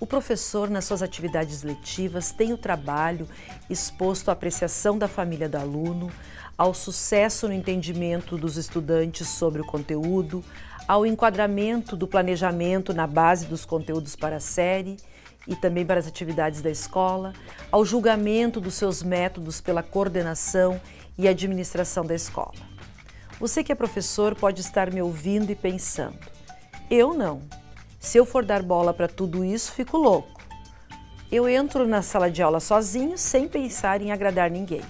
O professor, nas suas atividades letivas, tem o trabalho exposto à apreciação da família do aluno, ao sucesso no entendimento dos estudantes sobre o conteúdo, ao enquadramento do planejamento na base dos conteúdos para a série e também para as atividades da escola, ao julgamento dos seus métodos pela coordenação e administração da escola. Você que é professor pode estar me ouvindo e pensando: eu não. Se eu for dar bola para tudo isso, fico louco. Eu entro na sala de aula sozinho, sem pensar em agradar ninguém.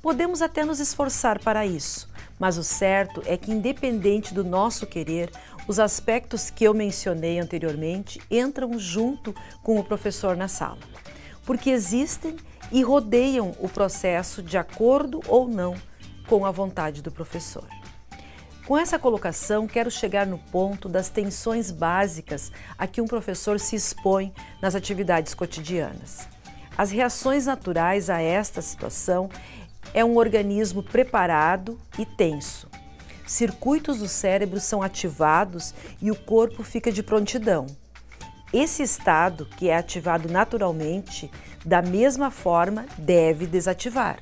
Podemos até nos esforçar para isso, mas o certo é que, independente do nosso querer, os aspectos que eu mencionei anteriormente entram junto com o professor na sala, porque existem e rodeiam o processo de acordo ou não com a vontade do professor. Com essa colocação, quero chegar no ponto das tensões básicas a que um professor se expõe nas atividades cotidianas. As reações naturais a esta situação é um organismo preparado e tenso. Circuitos do cérebro são ativados e o corpo fica de prontidão. Esse estado, que é ativado naturalmente, da mesma forma deve desativar.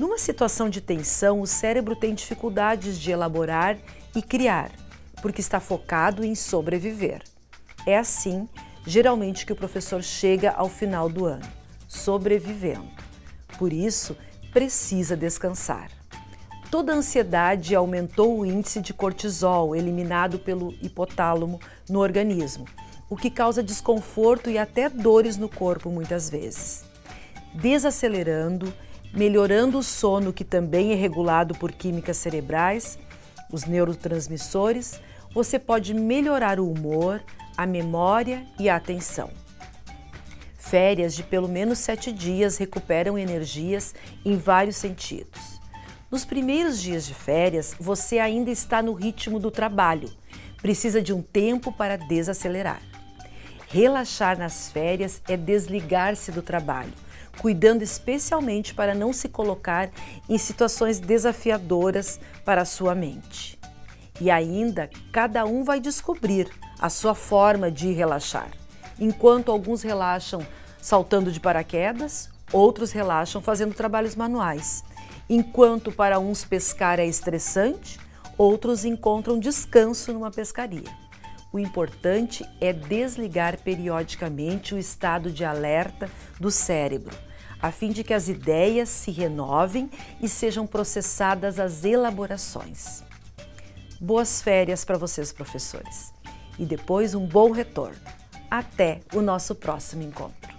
Numa situação de tensão, o cérebro tem dificuldades de elaborar e criar, porque está focado em sobreviver. É assim, geralmente, que o professor chega ao final do ano, sobrevivendo. Por isso, precisa descansar. Toda a ansiedade aumentou o índice de cortisol eliminado pelo hipotálamo no organismo, o que causa desconforto e até dores no corpo muitas vezes. Desacelerando, melhorando o sono, que também é regulado por químicas cerebrais, os neurotransmissores, você pode melhorar o humor, a memória e a atenção. Férias de pelo menos sete dias recuperam energias em vários sentidos. Nos primeiros dias de férias, você ainda está no ritmo do trabalho, precisa de um tempo para desacelerar. Relaxar nas férias é desligar-se do trabalho cuidando especialmente para não se colocar em situações desafiadoras para a sua mente. E ainda, cada um vai descobrir a sua forma de relaxar. Enquanto alguns relaxam saltando de paraquedas, outros relaxam fazendo trabalhos manuais. Enquanto para uns pescar é estressante, outros encontram descanso numa pescaria. O importante é desligar periodicamente o estado de alerta do cérebro, a fim de que as ideias se renovem e sejam processadas as elaborações. Boas férias para vocês, professores, e depois um bom retorno. Até o nosso próximo encontro.